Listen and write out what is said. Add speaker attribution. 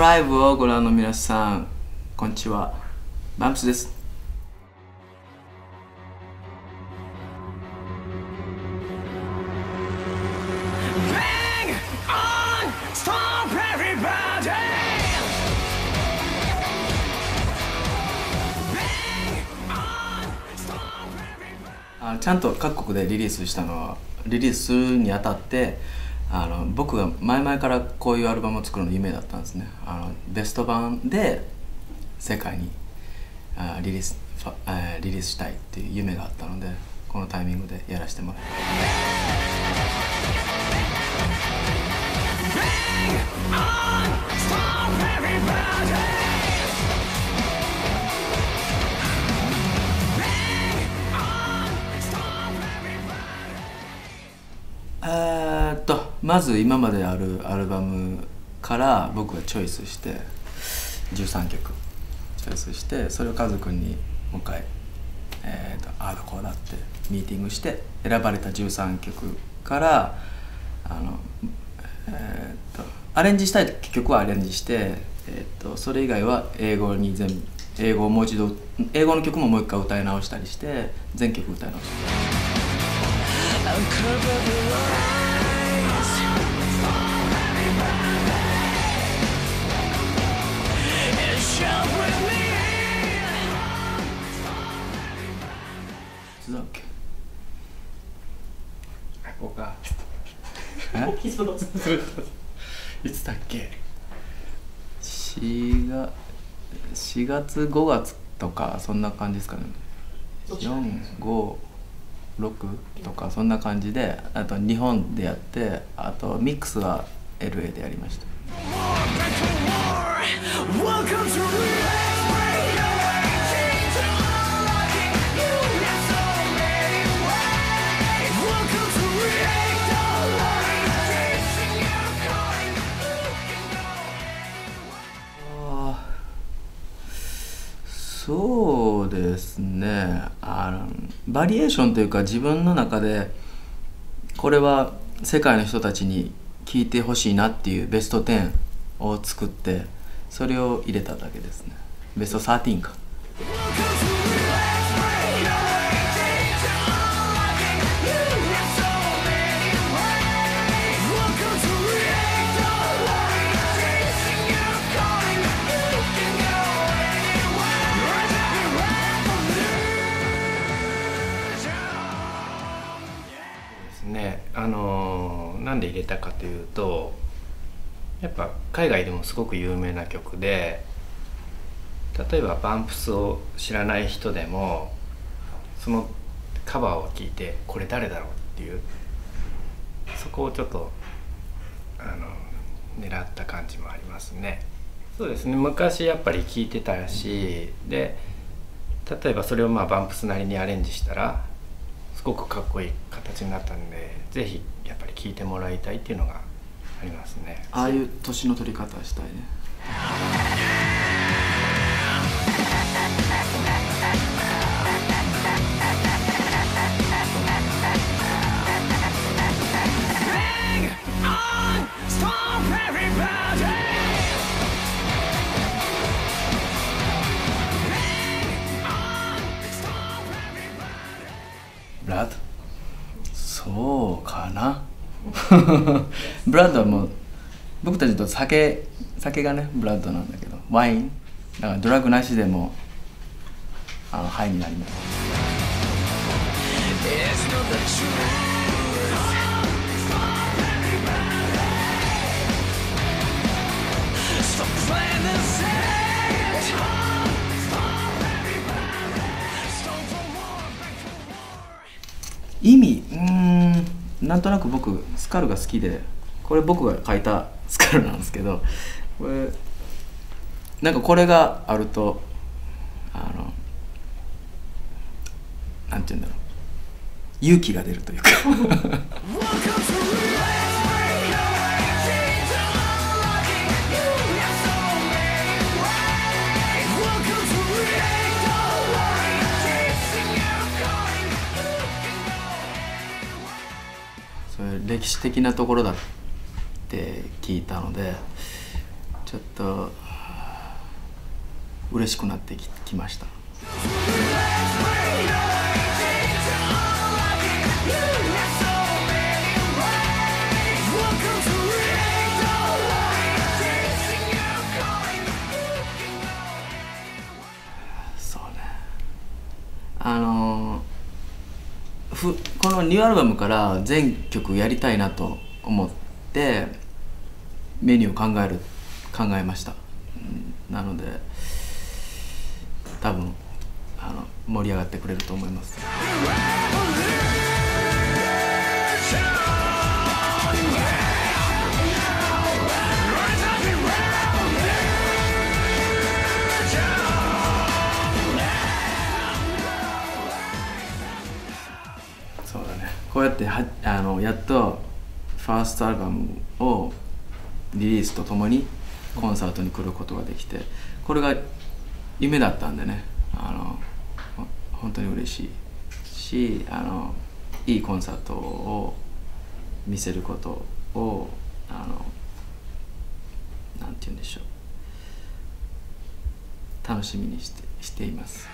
Speaker 1: ライブをご覧の皆さんこんにちは。バンプスです。あちゃんと各国でリリースしたのはリリースするにあたってあの僕が前々からこういうアルバムを作るの夢だったんですね。あのベスト版で世界にあリリースファリリースしたいっていう夢があったのでこのタイミングでやらせてもらいえまず今まであるアルバムから僕がチョイスして13曲チョイスしてそれをカズくんにもう一回、えー、とああだこうだってミーティングして選ばれた13曲からあの、えー、とアレンジしたい曲はアレンジして、えー、とそれ以外は英語に全部英語をもう一度英語の曲ももう一回歌い直したりして全曲歌い直して。いつだっけ？4月4月5月とかそんな感じですかね。456とかそんな感じであと日本でやってあとミックスは LA でやりました。ですね。あのバリエーションというか自分の中でこれは世界の人たちに聞いてほしいなっていうベスト10を作ってそれを入れただけですね。ベスト13か。
Speaker 2: なんで入れたかというとやっぱ海外でもすごく有名な曲で例えばバンプスを知らない人でもそのカバーを聴いてこれ誰だろうっていうそこをちょっとあの狙った感じもありますね。そうですね。昔やっぱり聴いてたしで例えばそれをまあバンプスなりにアレンジしたらすごくかっこいい形になったんでぜひやっぱり聴いてもらいたいっていうのがありますね。
Speaker 1: ああいう年の取り方したいね。ブラッドはもう僕たちと酒酒がねブラッドなんだけどワイン。だからドラッグなしでもあのハイになります。意味？うんなんとなく僕スカルが好きでこれ僕が書いたスカルなんですけどこれなんかこれがあるとあのなんて言うんだろう。勇気が出るというか。歴史的なところだって聞いたのでちょっと嬉しくなってきました。あのふこのニューアルバムから全曲やりたいなと思ってメニューを考える考えました。うんなので多分あの盛り上がってくれると思います。ってはあのやっとファーストアルバムをリリースとともにコンサートに来ることができてこれが夢だったんでねあの本当に嬉しいしあのいいコンサートを見せることをあのなんて言うんでしょう楽しみにしてしています。